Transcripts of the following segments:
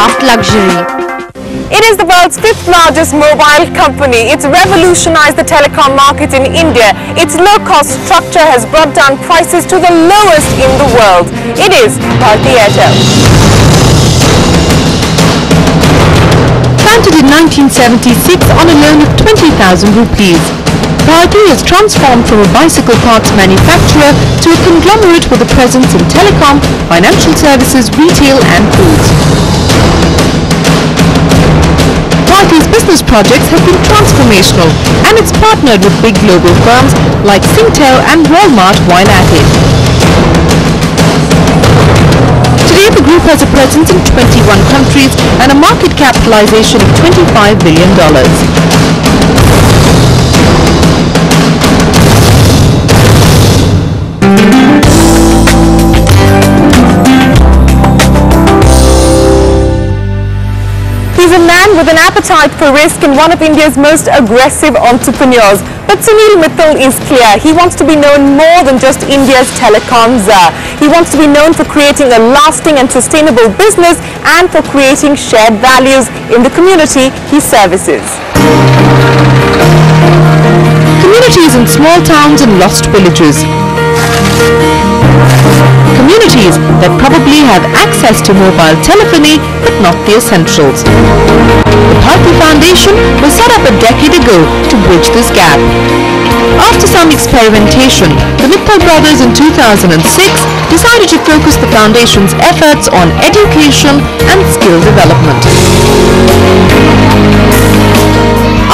craft luxury. It is the world's fifth largest mobile company. It's revolutionized the telecom market in India. Its low-cost structure has brought down prices to the lowest in the world. It is Bharti Airtel. Founded in 1976 on a loan of 20,000 rupees. Bharti has transformed from a bicycle parts manufacturer to a conglomerate with a presence in telecom, financial services, retail and foods. Bharti's business projects have been transformational and it's partnered with big global firms like Singtel and Walmart while at it. Today the group has a presence in 21 countries and a market capitalization of $25 billion. Man with an appetite for risk and one of India's most aggressive entrepreneurs. But Sunil Mittal is clear. He wants to be known more than just India's telecom czar. He wants to be known for creating a lasting and sustainable business and for creating shared values in the community he services. Communities in small towns and lost villages. Communities that probably have access to mobile telephony but not the essentials. The Bharti Foundation was set up a decade ago to bridge this gap. After some experimentation, the Mittal brothers in 2006 decided to focus the foundation's efforts on education and skill development.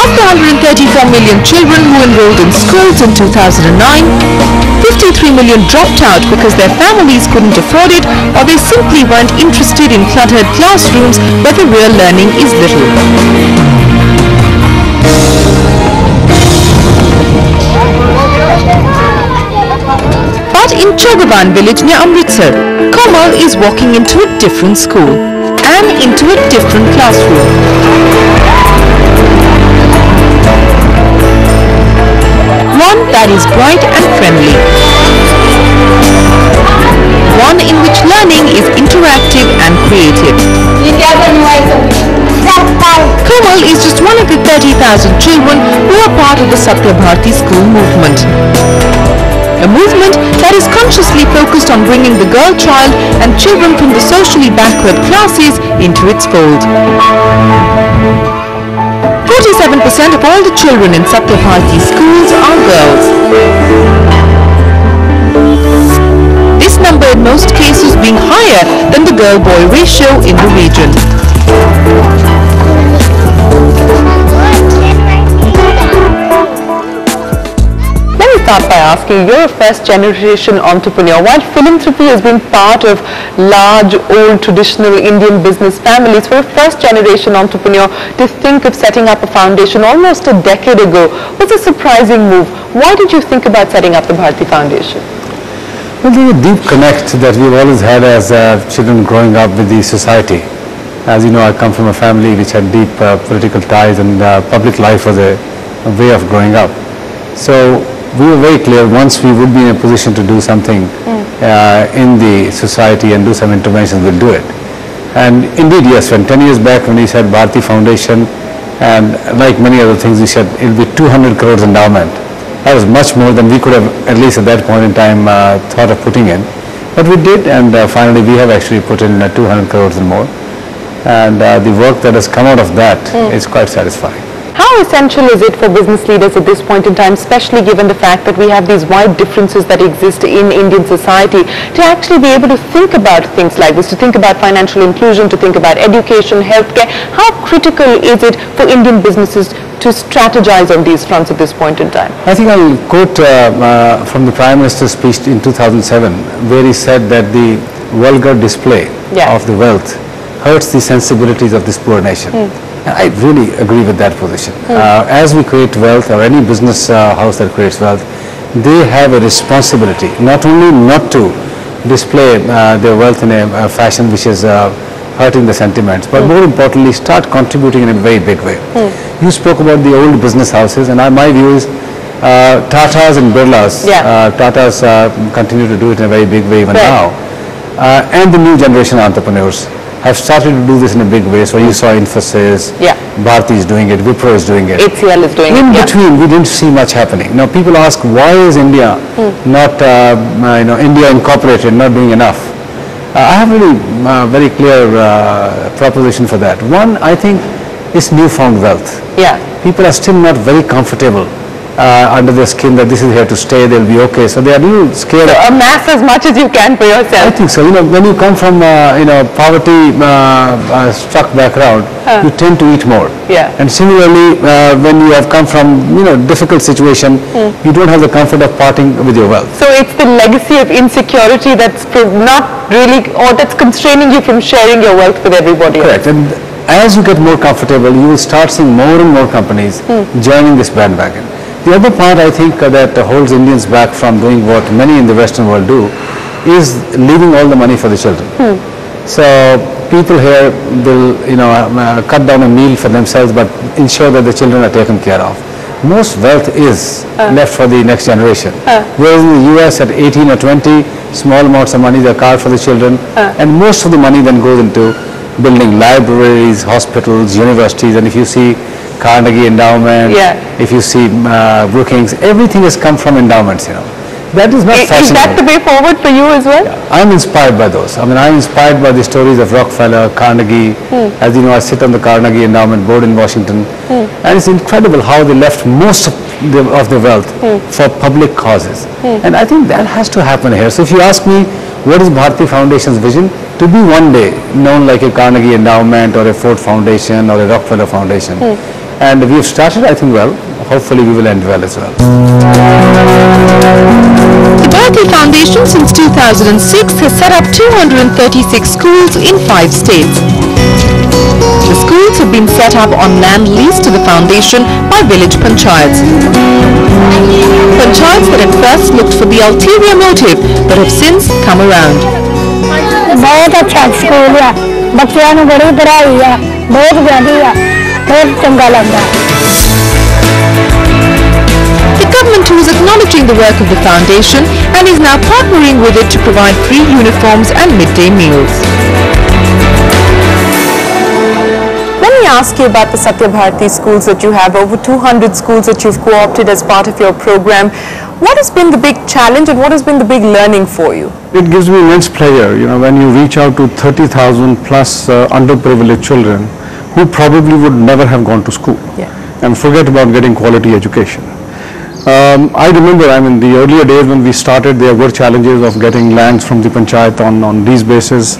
Of the 134 million children who enrolled in schools in 2009, 53 million dropped out because their families couldn't afford it or they simply weren't interested in cluttered classrooms where the real learning is little. But in Chaugavan village near Amritsar, Kamal is walking into a different school and into a different classroom. One that is bright and friendly. One in which learning is interactive and creative. Kamal is just one of the 30,000 children who are part of the Satya Bharti school movement. A movement that is consciously focused on bringing the girl child and children from the socially backward classes into its fold. 47% of all the children in Satya Bharti schools are girls. This number in most cases being higher than the girl-boy ratio in the region. By asking, you're a first generation entrepreneur. While philanthropy has been part of large, old, traditional Indian business families, for a first generation entrepreneur to think of setting up a foundation almost a decade ago was a surprising move. Why did you think about setting up the Bharti Foundation? Well, there's a deep connect that we've always had as uh, children growing up with the society. As you know, I come from a family which had deep uh, political ties and uh, public life was a, a way of growing up. So we were very clear once we would be in a position to do something uh, in the society and do some interventions, we'll do it. And indeed, yes, when 10 years back when we said Bharti Foundation, and like many other things, we said it'll be 200 crores endowment. That was much more than we could have, at least at that point in time, uh, thought of putting in. But we did, and uh, finally we have actually put in uh, 200 crores and more. And uh, the work that has come out of that is quite satisfying. How essential is it for business leaders at this point in time, especially given the fact that we have these wide differences that exist in Indian society, to actually be able to think about things like this, to think about financial inclusion, to think about education, healthcare? How critical is it for Indian businesses to strategize on these fronts at this point in time? I think I'll quote uh, uh, from the Prime Minister's speech in 2007, where he said that the vulgar display Yeah. of the wealth hurts the sensibilities of this poor nation. And I really agree with that position. Uh, as we create wealth, or any business uh, house that creates wealth, they have a responsibility not only not to display uh, their wealth in a, fashion which is uh, hurting the sentiments, but more importantly, start contributing in a very big way. You spoke about the old business houses, and I, my view is uh, Tatas and Birlas, Yeah. uh, Tatas uh, continue to do it in a very big way even Right. now, uh, and the new generation entrepreneurs have started to do this in a big way. So you saw Infosys, Yeah. Bharti is doing it, Wipro is doing it. HCL is doing In it. In between, we didn't see much happening. Now, people ask, why is India not, uh, uh, you know, India Incorporated not doing enough? Uh, I have really uh, very clear uh, proposition for that. One, I think, is newfound wealth. Yeah. People are still not very comfortable uh, under their skin that this is here to stay, they'll be okay. So they are little scared. of- Amass as much as you can for yourself. I think so. You know, when you come from, uh, you know, poverty uh, uh, struck background, you tend to eat more. Yeah. And similarly, uh, when you have come from, you know, difficult situation, you don't have the comfort of parting with your wealth. So it's the legacy of insecurity that's not really, or that's constraining you from sharing your wealth with everybody else. Correct. And as you get more comfortable, you will start seeing more and more companies joining this bandwagon. The other part I think uh, that holds Indians back from doing what many in the Western world do is leaving all the money for the children. So people here will, you know, um, uh, cut down a meal for themselves but ensure that the children are taken care of. Most wealth is left for the next generation. Whereas in the US at 18 or 20, small amounts of money are carved for the children and most of the money then goes into building libraries, hospitals, universities and if you see Carnegie Endowment, Yeah. if you see uh, Brookings, everything has come from endowments, you know. That is not I- Is that the way forward for you as well? I'm inspired by those. I mean, I'm inspired by the stories of Rockefeller, Carnegie. Hmm. As you know, I sit on the Carnegie Endowment Board in Washington. Hmm. And it's incredible how they left most of the, of the wealth hmm. for public causes. And I think that has to happen here. So if you ask me, what is Bharti Foundation's vision? To be one day known like a Carnegie Endowment or a Ford Foundation or a Rockefeller Foundation and we have started I think well. Hopefully we will end well as well. The Bharti Foundation since 2006 has set up 236 schools in five states. The schools have been set up on land leased to the foundation by village panchayats. Panchayats that at first looked for the ulterior motive but have since come around. बहुत अच्छा school है बच्चों बड़ी पढ़ाई है बहुत the government who is acknowledging the work of the foundation and is now partnering with it to provide free uniforms and midday meals. Let me ask you about the Satya Bharti schools that you have, over 200 schools that you've co-opted as part of your program. What has been the big challenge and what has been the big learning for you? It gives me immense pleasure, you know, when you reach out to 30,000 plus uh, underprivileged children who probably would never have gone to school. Yeah. And forget about getting quality education. Um, I remember, I mean, the earlier days when we started, there were challenges of getting lands from the panchayat on, on these bases.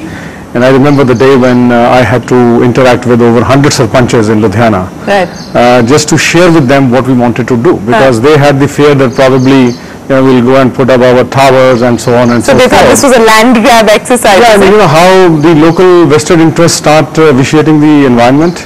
And I remember the day when uh, I had to interact with over hundreds of panches in Ludhiana Right. uh, just to share with them what we wanted to do because they had the fear that probably you know we'll go and put up our towers and so on and So forth. so, they thought this was a land grab exercise. yeah, and you know how the local vested interests start uh, vitiating the environment.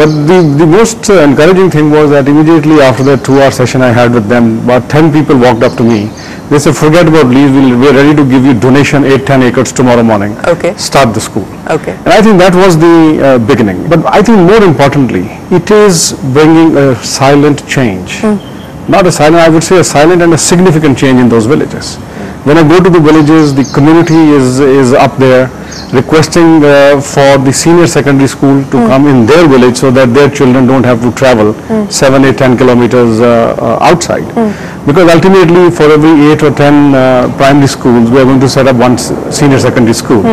But the, the most uh, encouraging thing was that immediately after that two-hour session I had with them, about 10 people walked up to me. They said, forget about lease, we'll, we're ready to give you donation 8, 10 acres tomorrow morning. Okay. Start the school. Okay. And I think that was the uh, beginning. But I think more importantly, it is bringing a silent change. Not a silent, I would say a silent and a significant change in those villages. When I go to the villages, the community is, is up there requesting uh, for the senior secondary school to come in their village so that their children don't have to travel 7, 8, 10 kilometers uh, uh, outside. Because ultimately for every 8 or 10 uh, primary schools, we are going to set up one s- senior secondary school.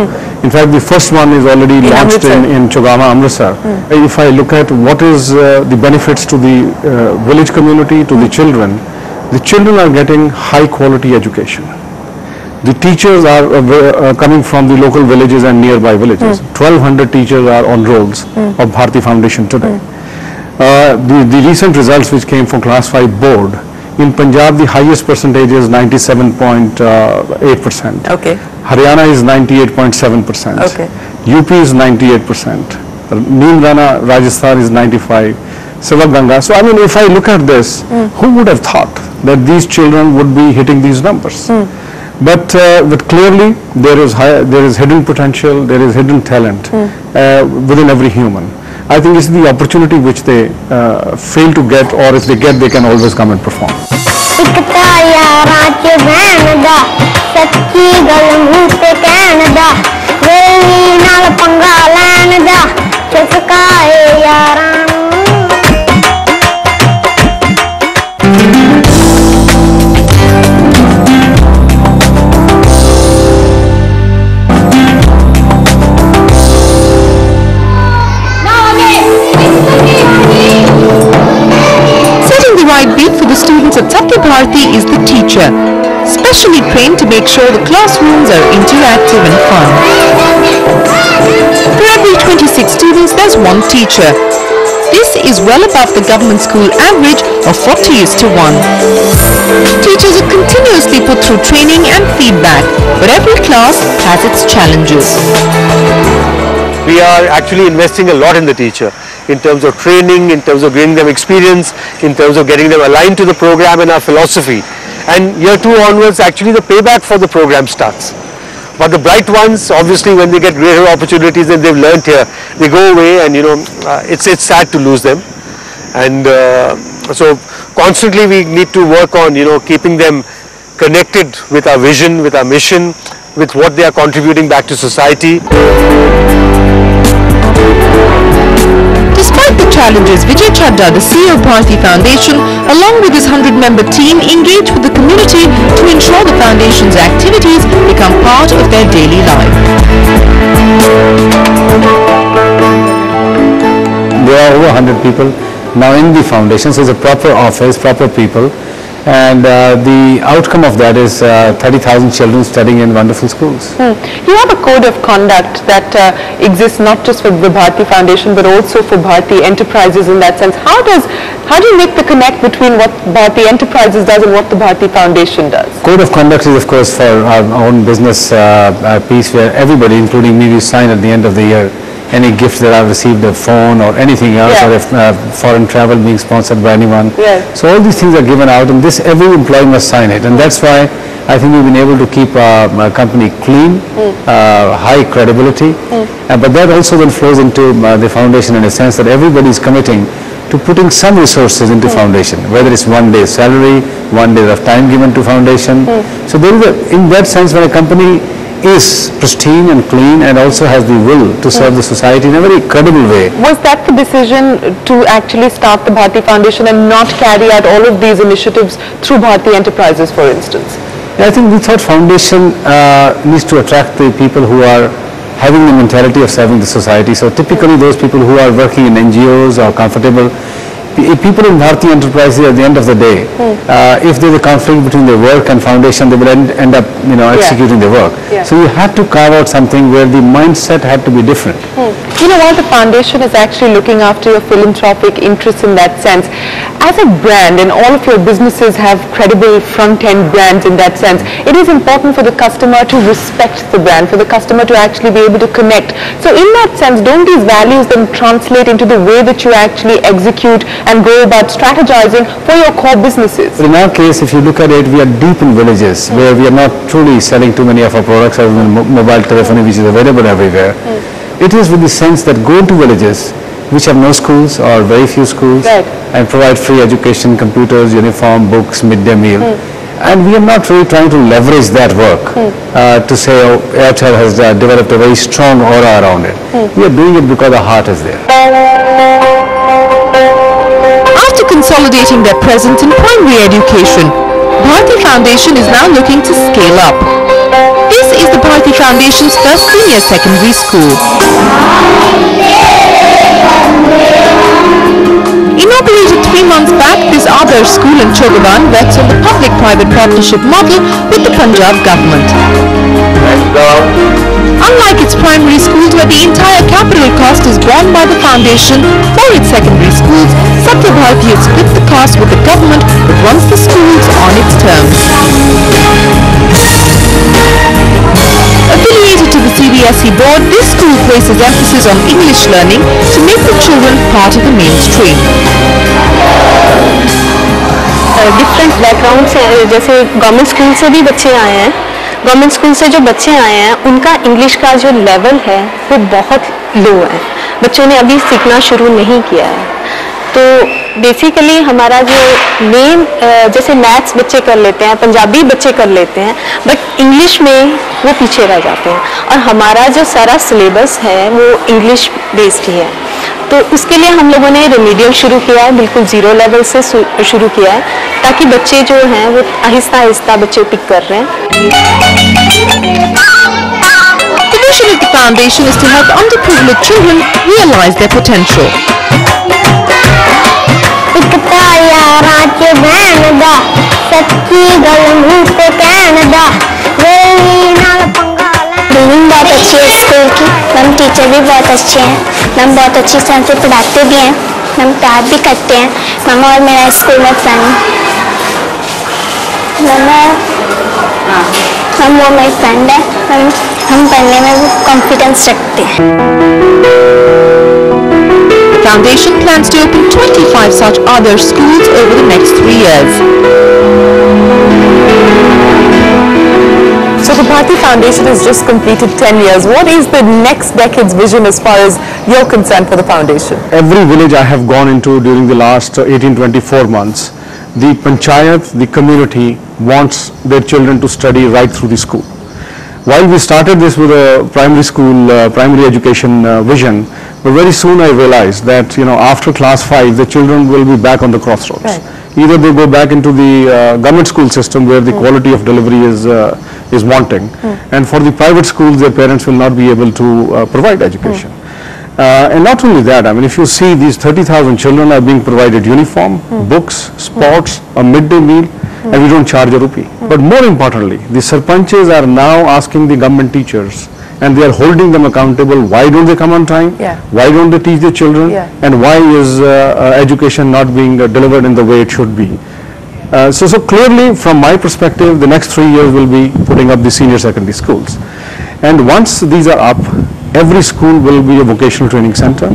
In fact, the first one is already launched in, Amritsar. in Chogama, Amritsar. If I look at what is uh, the benefits to the uh, village community, to the children, the children are getting high quality education. The teachers are uh, uh, coming from the local villages and nearby villages. Hmm. 1200 teachers are on rolls hmm. of Bharti Foundation today. Hmm. Uh, the, the recent results which came from class 5 board, in Punjab the highest percentage is 97.8%. Uh, okay. Haryana is 98.7%. Okay. UP is 98%. Uh, Neemrana, Rajasthan is 95. Sivaganga. So I mean, if I look at this, who would have thought that these children would be hitting these numbers? But, uh, but clearly there is high, there is hidden potential, there is hidden talent uh, within every human. I think it's the opportunity which they uh, fail to get, or if they get, they can always come and perform. Is the teacher, specially trained to make sure the classrooms are interactive and fun. For every 26 students, there's one teacher. This is well above the government school average of 40 is to 1. Teachers are continuously put through training and feedback, but every class has its challenges. we are actually investing a lot in the teacher in terms of training, in terms of giving them experience, in terms of getting them aligned to the program and our philosophy. And year two onwards, actually the payback for the program starts. But the bright ones, obviously, when they get greater opportunities and they've learnt here, they go away, and you know, uh, it's it's sad to lose them. And uh, so, constantly we need to work on, you know, keeping them connected with our vision, with our mission, with what they are contributing back to society. The challenges, Vijay Chadda, the CEO of Foundation, along with his 100-member team, engage with the community to ensure the foundation's activities become part of their daily life. There are over 100 people now in the foundation, so it's a proper office, proper people. And uh, the outcome of that is uh, 30,000 children studying in wonderful schools. You have a code of conduct that uh, exists not just for the Bharti Foundation but also for Bharti Enterprises in that sense. How does how do you make the connect between what Bharti Enterprises does and what the Bharti Foundation does? Code of conduct is of course for our own business uh, uh, piece where everybody, including me, we sign at the end of the year any gift that I've received, a phone or anything else, Yeah. or if uh, foreign travel being sponsored by anyone. Yes. So all these things are given out, and this every employee must sign it, and that's why I think we've been able to keep our, our company clean, uh, high credibility, uh, but that also then flows into uh, the foundation in a sense that everybody is committing to putting some resources into foundation, whether it's one day's salary, one day of time given to foundation. So there is a, in that sense, when a company is pristine and clean and also has the will to serve the society in a very credible way, Was that the decision to actually start the Bharti Foundation and not carry out all of these initiatives through Bharti Enterprises, for instance? I think we thought foundation uh, needs to attract the people who are having the mentality of serving the society. So typically those people who are working in NGOs or comfortable, people in Bharti Enterprises at the end of the day, uh, if there's a conflict between their work and foundation, they will end, end up, you know, Yeah. executing their work. Yeah. So you had to carve out something where the mindset had to be different. You know what, the foundation is actually looking after your philanthropic interests in that sense. As a brand, and all of your businesses have credible front-end brands in that sense, it is important for the customer to respect the brand, for the customer to actually be able to connect. So in that sense, don't these values then translate into the way that you actually execute and go about strategizing for your core businesses? But in our case, if you look at it, we are deep in villages where we are not truly selling too many of our products other than mobile telephony which is available everywhere. It is with the sense that go to villages which have no schools or very few schools Right. and provide free education, computers, uniform, books, midday meal. And we are not really trying to leverage that work uh, to say, oh, Airtel has uh, developed a very strong aura around it. We are doing it because the heart is there. After consolidating their presence in primary education, Bharti Foundation is now looking to scale up. This is the Bharti Foundation's first senior secondary school. Inaugurated three months back, this Adarsh school in Chogavan works on the public-private partnership model with the Punjab government. Unlike its primary schools where the entire capital cost is borne by the foundation, for its secondary schools, Satya Bharti has split the cost with the government but runs the schools on its terms. Affiliated to the CBSE board, this school places emphasis on English learning to make the children part of the mainstream. Different background से जैसे government school से भी बच्चे आए government school से जो बच्चे आए हैं, उनका इंग्लिश का जो लेवल है, वो बहुत लो है। बच्चों ने अभी सीखना शुरू नहीं किया है। तो बेसिकली हमारा जो मेन जैसे मैथ्स बच्चे कर लेते हैं, पंजाबी बच्चे कर लेते हैं बट इंग्लिश में वो पीछे रह जाते हैं। और हमारा जो सारा सिलेबस है, वो इंग्लिश बेस्ड ही है। तो उसके लिए हम लोगों ने रेमिडियल शुरू किया है बिल्कुल ज़ीरो लेवल से शुरू किया है ताकि बच्चे जो हैं वो आहिस्ता आहिस्ता बच्चे पिक कर रहे हैं। Of the foundation is to help underprivileged children realize their potential. बहुत अच्छी है स्कूल की मैम टीचर भी बहुत अच्छे हैं। मैम बहुत अच्छी तरह से पढ़ाते भी हैं। मैम प्यार भी करते हैं। मैम और मेरा स्कूल में फ्रेंड मैम मैम वो मेरी फ्रेंड है। मैम हम पढ़ने में भी कॉन्फिडेंस रखते हैं। Foundation plans to open 25 such other schools over the next three years. So the Bharti Foundation has just completed 10 years. What is the next decade's vision as far as you're concerned for the foundation? every village I have gone into during the last uh, 18, 24 months, the panchayat, the community wants their children to study right through the school. While we started this with a primary school, uh, primary education uh, vision, but very soon I realized that, you know, after class 5, the children will be back on the crossroads. Right. Either they go back into the uh, government school system where the quality of delivery is, uh, is wanting, and for the private schools, their parents will not be able to uh, provide education. Uh, and not only that, I mean, if you see these 30,000 children are being provided uniform, books, sports, a midday meal, and we don't charge a rupee. But more importantly, the sarpanches are now asking the government teachers, and they are holding them accountable. Why don't they come on time? Yeah. Why don't they teach their children? Yeah. And why is uh, uh, education not being uh, delivered in the way it should be? Uh, So, so clearly, from my perspective, the next three years will be putting up the senior secondary schools. And once these are up, every school will be a vocational training center.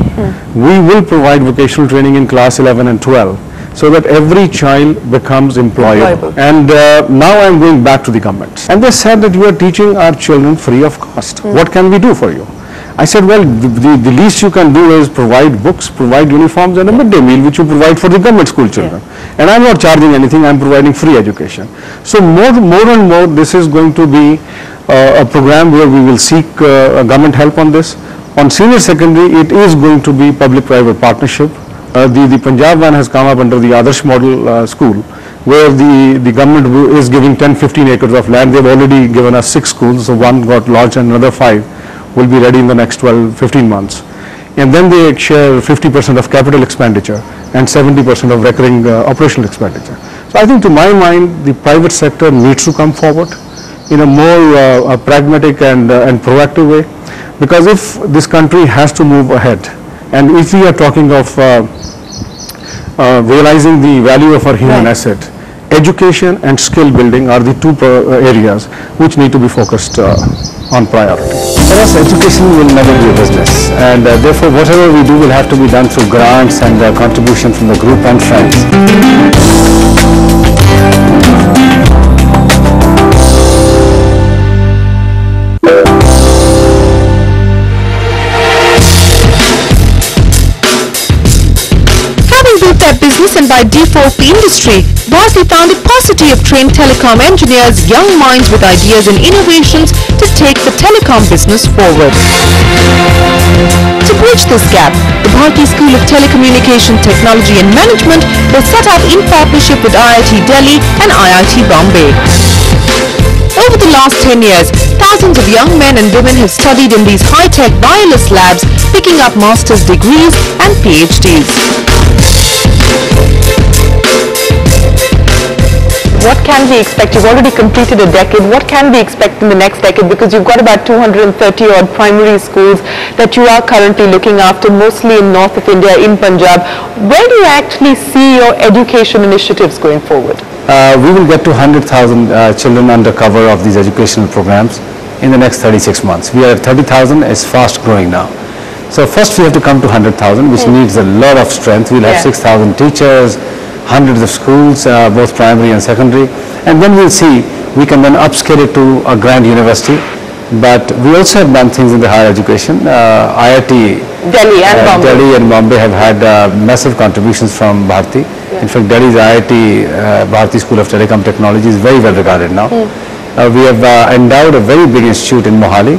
We will provide vocational training in class 11 and 12, so that every child becomes employable. Employable. And uh, now I am going back to the government. And they said that you are teaching our children free of cost. What can we do for you? I said, well, the, the the least you can do is provide books, provide uniforms and a midday meal which you provide for the government school children. And I'm not charging anything, I'm providing free education. So more, more and more this is going to be uh, a program where we will seek uh, government help on this. On senior secondary, it is going to be public-private partnership. Uh, The, the Punjab one has come up under the Adarsh Model uh, School, where the, the government is giving 10, 15 acres of land. They've already given us six schools, so one got launched and another five will be ready in the next 12, 15 months. And then they share 50% of capital expenditure and 70% of recurring uh, operational expenditure. So I think to my mind, the private sector needs to come forward in a more uh, pragmatic and, uh, and proactive way. Because if this country has to move ahead, and if we are talking of uh, uh, realizing the value of our human Right. asset, education and skill building are the two uh, areas which need to be focused uh, on priority. For us, education will never be a business, and uh, therefore whatever we do will have to be done through grants and uh, contribution from the group and friends. Having built their business and by default the industry, Bharti found it paucity of trained telecom engineers, young minds with ideas and innovations to take the telecom business forward. To bridge this gap, the Bharti School of Telecommunication Technology and Management was set up in partnership with IIT Delhi and IIT Bombay. Over the last 10 years, thousands of young men and women have studied in these high-tech wireless labs, picking up master's degrees and PhDs. What can we expect? You've already completed a decade. What can we expect in the next decade? Because you've got about 230 odd primary schools that you are currently looking after, mostly in north of India, in Punjab. Where do you actually see your education initiatives going forward? Uh, we will get to 100,000 uh, children under cover of these educational programs in the next 36 months. We are at 30,000, it's fast growing now. So first we have to come to 100,000, which needs a lot of strength. We'll have 6,000 teachers, hundreds of schools, uh, both primary and secondary, and then we'll see, we can then upscale it to a grand university, But we also have done things in the higher education. Uh, IIT Delhi and uh, Bombay. Delhi and Bombay have had uh, massive contributions from Bharti. In fact, Delhi's IIT, uh, Bharti School of Telecom Technology is very well regarded now. Uh, we have uh, endowed a very big institute in Mohali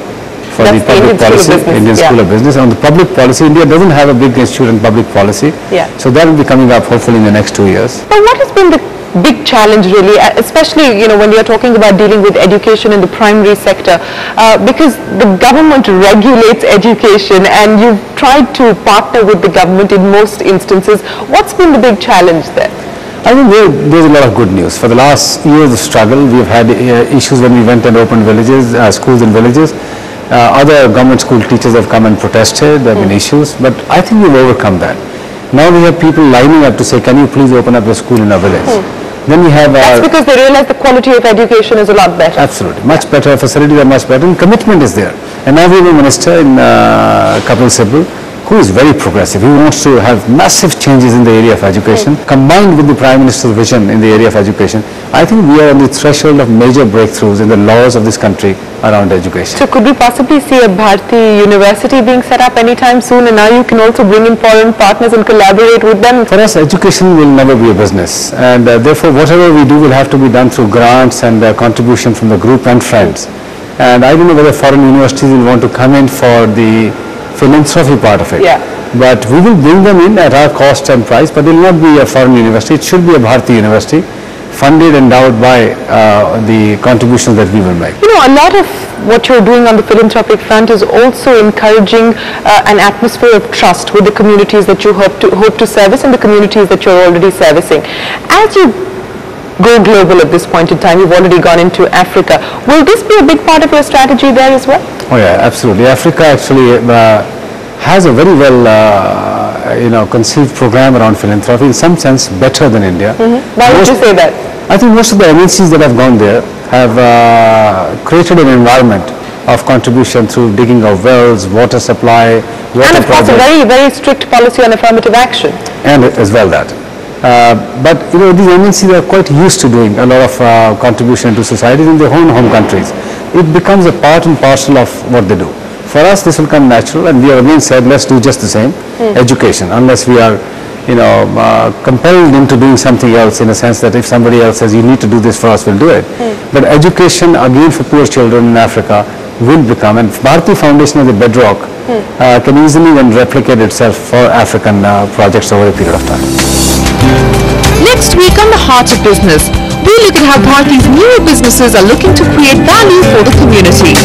for That's the the public Indian policy, Business, Indian yeah. School of Business. On the public policy, India doesn't have a big institute in public policy. Yeah. So that will be coming up hopefully in the next two years. But what has been the big challenge really, uh, especially you know when you're talking about dealing with education in the primary sector, uh, because the government regulates education and you've tried to partner with the government in most instances. What's been the big challenge there? I think there, there's a lot of good news. For the last years of struggle, we've had uh, issues when we went and opened villages, uh, schools in villages. Uh, other government school teachers have come and protested, there have been issues, but I think we've overcome that. Now we have people lining up to say, can you please open up a school in our village? Then we have That's because they realize the quality of education is a lot better. absolutely, much better, facilities are much better, and commitment is there. And now we have a minister in uh, Kapil Sibal who is very progressive. He wants to have massive changes in the area of education, combined with the Prime Minister's vision in the area of education. I think we are on the threshold of major breakthroughs in the laws of this country around education. So could we possibly see a Bharti University being set up anytime soon and now you can also bring in foreign partners and collaborate with them? For us, education will never be a business, and uh, therefore, whatever we do will have to be done through grants and uh, contribution from the group and friends. And I don't know whether foreign universities will want to come in for the philanthropy part of it. Yeah. But we will bring them in at our cost and price, but it will not be a foreign university. It should be a Bharti university, funded, and endowed by uh, the contributions that we will make. You know, a lot of what you're doing on the philanthropic front is also encouraging uh, an atmosphere of trust with the communities that you hope to, hope to service and the communities that you're already servicing. As you go global at this point in time, you've already gone into Africa. Will this be a big part of your strategy there as well? Oh yeah, absolutely. Africa actually uh, has a very well, uh, you know, conceived program around philanthropy. In some sense, better than India. Why would you say that? I think most of the MNCs that have gone there have uh, created an environment of contribution through digging of wells, water supply, water And of course, a very, very strict policy on affirmative action. and as well that. Uh, but you know these MNCs are quite used to doing a lot of uh, contribution to society in their own home countries. It becomes a part and parcel of what they do. For us, this will come natural, and we have again said let's do just the same education, unless we are you know uh, compelled into doing something else in a sense that if somebody else says you need to do this for us, we'll do it. But education again for poor children in Africa will become, and Bharti Foundation as a bedrock uh, can easily then replicate itself for African uh, projects over a period of time. Next week on The Heart of Business, we look at how Bharti's new businesses are looking to create value for the community.